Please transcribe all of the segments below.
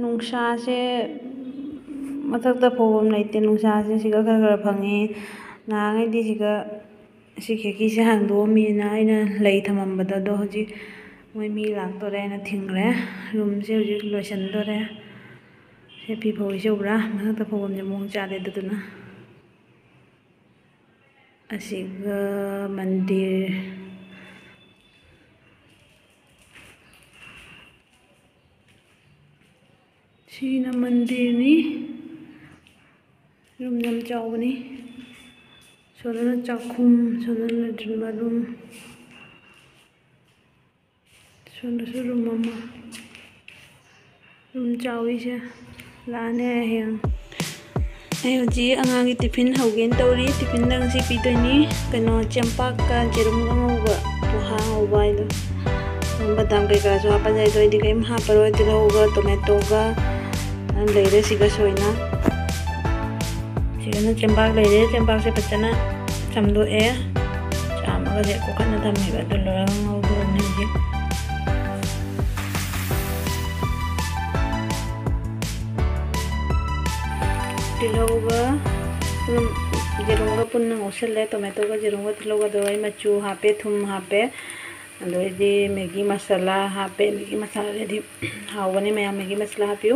ꯅꯨꯡꯁꯥꯁꯦ ꯃꯊꯛꯇ ꯐꯧꯐꯝ ꯂꯩꯇꯦ ꯅꯨꯡꯁꯥꯁꯦ ꯁꯤꯗ ꯈꯔ ꯈꯔ ꯐꯪꯉꯤ ꯅꯍꯥꯟꯈꯩꯗꯤ ꯁꯤꯗ ꯁꯤ ꯈꯦꯀꯤꯁꯦ ꯍꯥꯡꯗꯣꯛꯑꯝꯃꯤꯅ ꯑꯩꯅ ꯂꯩ ꯊꯝꯃꯝꯕꯗꯣ ꯑꯗꯣ ꯍꯧꯖꯤꯛ ꯃꯣꯏ ꯃꯤ ꯂꯥꯛꯇꯣꯔꯦꯅ ꯊꯤꯡꯈ꯭ꯔꯦ ꯔꯨꯝꯁꯦ ꯍꯧꯖꯤꯛ ꯂꯣꯏꯁꯤꯟꯗꯣꯔꯦ ꯁꯤ ꯐꯤ ꯐꯧꯔꯤꯁꯦ ꯎꯕ꯭ꯔꯥ ꯃꯊꯛꯇ ꯐꯧꯐꯝꯁꯦ ꯃꯑꯣꯡ ꯆꯥꯗꯦ ꯑꯗꯨꯗꯨꯅ ꯑꯁꯤꯒ ꯃꯟꯗꯤꯔ सीना मंदिर ने रूम जम चावनी सोलन चाखुम सोलन जुम्मा रूम सोलना से रूम रूम चावी से लाने हैं आगाम आगे टिफ़िन हौगेन तौरी टिफ़िन दंग से पीदनी कनो चंपा का जेरुम गंगव पोहा बदाम कई कई हापर हो होगा टोमेटो लेरे सिगा सोइना सिगना से पचना चमदो ए चामगा तो लरा ngau do ne टोमेटो का जेरोंगा दवाई मचू हापे थुम हापे मेगी मसाला हापे मेगी मसाला रेडी मैं मेगी मसाला हापियो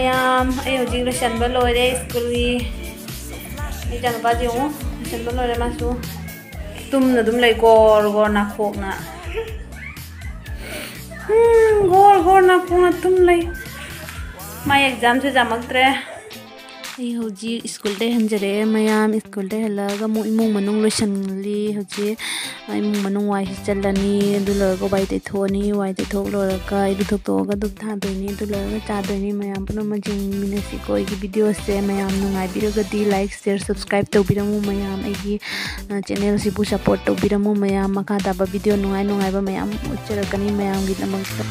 ਆਏ ਆਂ ਇਹੋ ਜੀ ਰਸ਼ਨਬਲ ਹੋ ਰਹੇ ਸਕੂਲ ਵੀ ਇਹ ਜਨ ਬਾਜੀ ਹੂੰ ਰਸ਼ਨਬਲ ਹੋ ਰਹੇ ਮਾਸੂ ਤੁਮ ਨ ਤੁਮ ਲੈ ਗੋਰ ਗੋਰ ਨਾ ਖੋਕ ਨਾ ਹੂੰ ਗੋਰ ਗੋਰ ਨਾ ਖੋਨਾ ਤੁਮ ਲੈ ਮੈਂ ਐਗਜ਼ਾਮ ਸੇ ਜਮਕ ਤਰੇ ꯑꯩ ꯍꯧꯖꯤꯛ ꯁ꯭ꯀꯨꯜꯗ ꯍꯟꯖꯔꯛꯑꯦ ꯃꯌꯥꯝ ꯁ꯭ꯀꯨꯜꯗ ꯍꯜꯂꯛꯑꯒ ꯑꯃꯨꯛ ꯏꯃꯨꯡ ꯃꯅꯨꯡ ꯂꯣꯏꯁꯤꯜꯂꯤ ꯍꯧꯖꯤꯛ ꯏꯃꯨꯡ ꯃꯅꯨꯡ ꯋꯥꯏ ꯁꯤꯠꯆꯜꯂꯅꯤ ꯑꯗꯨ ꯂꯣꯏꯔꯒ ꯋꯥꯏ ꯇꯩꯊꯣꯛꯑꯅꯤ ꯋꯥꯏ ꯇꯩꯊꯣꯛ ꯂꯣꯏꯔꯒ ꯑꯩꯗꯨ ꯊꯣꯛꯇꯣꯛꯑꯒ ꯑꯗꯨꯝ ꯊꯥꯗꯣꯏꯅꯤ ꯑꯗꯨ ꯂꯣꯏꯔꯒ ꯆꯥꯗꯣꯏꯅꯤ ꯃꯌꯥꯝ ꯄꯨꯝꯅꯃꯛ ꯌꯦꯡꯃꯤꯟꯅꯁꯤꯀꯣ ꯑꯩꯒꯤ ꯚꯤꯗꯤꯑꯣꯁꯦ ꯃꯌꯥꯝ ꯅꯨꯡꯉꯥꯏꯕꯤꯔꯒꯗꯤ ꯂꯥꯏꯛ ꯁꯤꯌꯔ ꯁꯕꯁꯀ꯭ꯔꯥꯏꯕ ꯇꯧꯕꯤꯔꯝꯃꯨ ꯃꯌꯥꯝ ꯑꯩꯒꯤ ꯆꯦꯅꯦꯜꯁꯤꯕꯨ ꯁꯞꯄꯣꯔꯠ ꯇꯧꯕꯤꯔꯝꯃꯨ ꯃꯌꯥꯝ ꯃꯈꯥ ꯇꯥꯕ ꯚꯤꯗꯤꯑꯣ ꯅꯨꯡꯉꯥꯏ ꯅꯨꯡꯉꯥꯏꯕ ꯃꯌꯥꯝ ꯎꯠꯆꯔꯛꯀꯅꯤ ꯃꯌꯥꯝꯒꯤꯗꯃꯛꯇ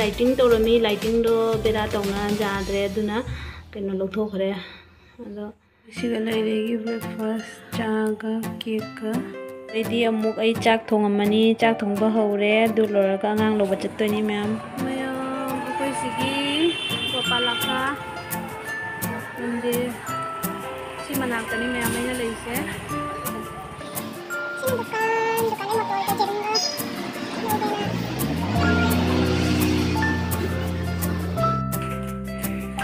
ꯂꯥꯏꯇꯤꯡ ꯇꯧꯔꯝꯃꯤ ꯂꯥꯏꯇꯤꯡꯗꯣ ꯕꯦꯔꯥ ꯇꯧꯅ ꯌꯥꯗ꯭ꯔꯦ ꯑꯗꯨꯅ ꯀꯩꯅꯣ ꯂꯧꯊꯣꯛꯈ꯭ꯔꯦ ꯑꯗꯣ ꯁꯤꯒ ꯂꯩꯔꯦ ꯑꯩꯒꯤ ꯕ꯭ꯔꯦꯛꯐꯥꯁ ꯆꯥꯒ ꯀꯦꯛꯀ ꯑꯩꯗꯤ ꯑꯃꯨꯛ ꯑꯩ ꯆꯥꯛ ꯊꯣꯡꯉꯝꯃꯅꯤ ꯆꯥꯛ ꯊꯣꯡꯕ ꯍꯧꯔꯦ ꯑꯗꯨ ꯂꯣꯏꯔꯒ ꯑꯉꯥꯡ ꯂꯧꯕ ꯆꯠꯇꯣꯏꯅꯤ ꯃꯌꯥꯝ ꯃꯌꯥꯝ ꯑꯩꯈꯣꯏ ꯁꯤꯒꯤ ꯒꯣꯄꯥꯂꯥꯀꯥ ꯃꯟꯗꯤꯔ ꯁꯤ ꯃꯅꯥꯛꯇꯅꯤ ꯃꯌꯥꯝ ꯑꯩꯅ ꯂꯩꯔꯤꯁꯦ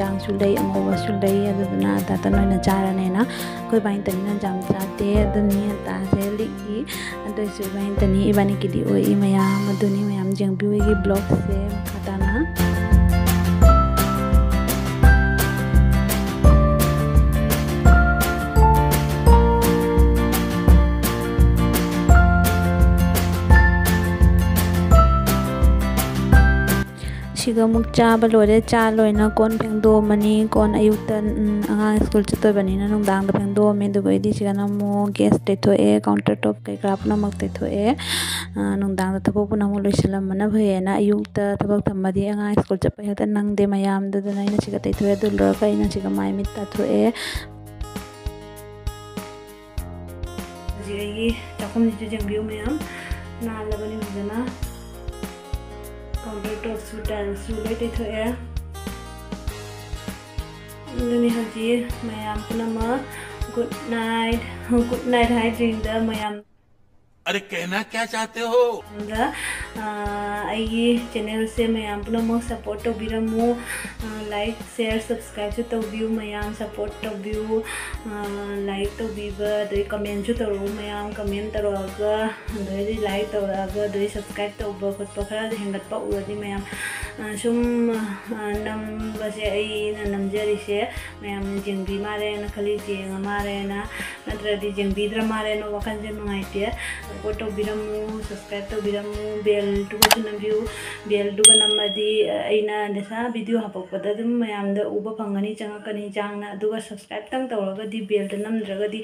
ꯍꯤꯟꯖꯥꯡꯁꯨ ꯂꯩ ꯑꯉꯧꯕꯁꯨ ꯂꯩ ꯑꯗꯨꯗꯨꯅ ꯑꯇꯥꯇꯟ ꯑꯣꯏꯅ ꯆꯥꯔꯅꯦꯅ ꯑꯩꯈꯣꯏ ꯕꯥꯏꯟꯇꯅꯤꯅ ꯌꯥꯝ ꯆꯥꯗꯦ ꯑꯗꯨꯅꯤ ꯑꯇꯥꯁꯦ ꯂꯤꯛꯏ ꯑꯗꯨꯏꯁꯨ ꯏꯕꯥꯏꯟꯇꯅꯤ ꯏꯕꯥꯅꯤꯒꯤꯗꯤ ꯑꯣꯏ ꯃꯌꯥꯝ ꯑꯗꯨꯅꯤ ꯃꯌꯥꯝ ꯌꯦꯡꯕꯤꯌꯨ ꯑꯩꯒꯤ ꯕ꯭ꯂꯣꯒꯁꯦ ꯃꯈꯥ ꯇꯥꯅ asiga muk cha ba loire cha loina kon phengdo mani kon ayukta anga school chito bani na nong dang da phengdo me du bai di siga na mo gas te tho e counter top kai krap na mak te tho e nong dang da thabo puna mo loi silam mana bhai na ayukta thabak thamma di anga school chapa heta nang de mayam du du na siga te tho e dul ra kai na siga mai mit ta tho e ji gi chakum ji jeng biu mayam na la bani mujana còn đây trộn su tràn su lấy đây thôi á nên hàng gì mày làm cái nào mà good night. Good night hai riêng đó mày làm अरे कहना क्या चाहते हो? ये channel से मैं आपनों support बिरमु लाइक शेयर सब्सक्राइब तौबू मैं आम सपोर्ट तो तौबू लाइक तो भी तौबीब कमेंट जो तौर मैं आम कमेंट तौर लाइक तौर सब्सक्राइब तो तौब खोप खरा हेंगत उड़ी मैं ꯁꯨꯝ ꯅꯝꯕꯁꯦ ꯑꯩꯅ ꯅꯝꯖꯔꯤꯁꯦ ꯃꯌꯥꯝꯅ ꯌꯦꯡꯕꯤ ꯃꯥꯜꯂꯦꯅ ꯈꯜꯂꯤꯁꯦ ꯌꯦꯡꯉ ꯃꯥꯜꯂꯦꯅ ꯅꯠꯇ꯭ꯔꯗꯤ ꯌꯦꯡꯕꯤꯗ꯭ꯔ ꯃꯥꯜꯂꯦꯅ ꯋꯥꯈꯜꯁꯦ ꯅꯨꯡꯉꯥꯏꯇꯦ ꯁꯞꯄꯣꯔꯠ ꯇꯧꯕꯤꯔꯝꯃꯨ ꯁꯕꯁꯀ꯭ꯔꯥꯏꯕ ꯇꯧꯕꯤꯔꯝꯃꯨ ꯕꯦꯜꯗꯨꯒꯁꯨ ꯅꯝꯕꯤꯌꯨ ꯕꯦꯜꯗꯨꯒ ꯅꯝꯃꯗꯤ ꯑꯩꯅ ꯗꯁꯥ ꯚꯤꯗꯤꯑꯣ ꯍꯥꯄꯛꯄꯗ ꯑꯗꯨꯝ ꯃꯌꯥꯝꯗ ꯎꯕ ꯐꯪꯒꯅꯤ ꯆꯪꯉꯛꯀꯅꯤ ꯆꯥꯡꯅ ꯑꯗꯨꯒ ꯁꯕꯁꯀ꯭ꯔꯥꯏꯕꯇꯪ ꯇꯧꯔꯒꯗꯤ ꯕꯦꯜꯗ ꯅꯝꯗ꯭ꯔꯒꯗꯤ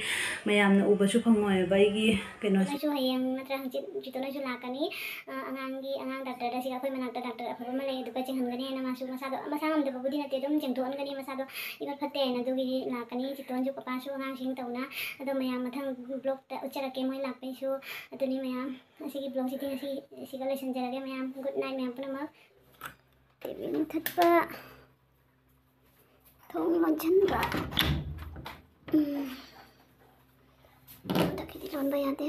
ꯃꯌꯥꯝꯅ ꯎꯕꯁꯨ ꯐꯪꯉꯣꯏꯕ ꯑꯩꯒꯤ ꯀꯩꯅꯣꯁꯦ ꯅꯣꯏꯁꯨ ꯍꯌꯦꯡ ꯅꯠꯇ꯭ꯔꯒ ꯍꯪꯆꯤꯠ ꯍꯪꯆꯤꯠꯇꯣ ꯅꯣꯏꯁꯨ ꯂꯥꯛꯀꯅꯤ ꯑꯉꯥꯡꯒꯤ ꯑꯉꯥꯡ ꯗꯥꯛꯇꯔꯗ ꯁꯤꯒ ꯑꯩꯈꯣꯏ ꯃꯅꯥꯛꯇ ꯗꯥꯛꯇꯔ ꯑꯐꯕ ꯑꯃ ꯂꯩ ꯑꯗꯨꯒ ꯆꯦꯡꯍꯟꯒꯅꯤ ꯍꯥꯏꯅ ꯃꯥꯁꯨ ꯃꯁꯥꯗꯣ ꯃꯁꯥ ꯉꯝꯗꯕꯕꯨꯗꯤ ꯅꯠꯇꯦ ꯑꯗꯨꯝ ꯆꯦꯡꯊꯣꯛꯍꯟꯒꯅꯤ ꯃꯁꯥꯗꯣ ꯏꯐꯠ ꯐꯠꯇꯦ ꯍꯥꯏꯅ ꯑꯗꯨꯒꯤ ꯂꯥꯛꯀꯅꯤ ꯆꯤꯇꯣꯟꯁꯨ ꯄꯄꯥꯁꯨ ꯑꯉꯥꯡꯁꯤꯡ ꯇꯧꯅ ꯑꯗꯣ ꯃꯌꯥꯝ ꯃꯊꯪ ꯕ꯭ꯂꯣꯛꯇ ꯎꯠꯆꯔꯛꯀꯦ ꯃꯣꯏ ꯂꯥꯛꯄꯩꯁꯨ ꯑꯗꯨꯅꯤ ꯃꯌꯥꯝ ꯑꯁꯤꯒꯤ ꯕ꯭ꯂꯣꯛꯁꯤꯗꯤ ꯉꯁꯤ ꯁꯤꯒ ꯂꯣꯏꯁꯤꯟꯖꯔꯒꯦ ꯃꯌꯥꯝ ꯒꯨꯗ ꯅꯥꯏꯠ ꯃꯌꯥꯝ ꯄꯨꯝꯅꯃꯛ ꯇꯤꯚꯤ ꯃꯨꯊꯠꯄ ꯊꯣꯡ ꯂꯣꯟꯁꯤꯟꯕ ꯃꯊꯛꯀꯤꯗꯤ ꯂꯣꯟꯕ ꯌꯥꯗꯦ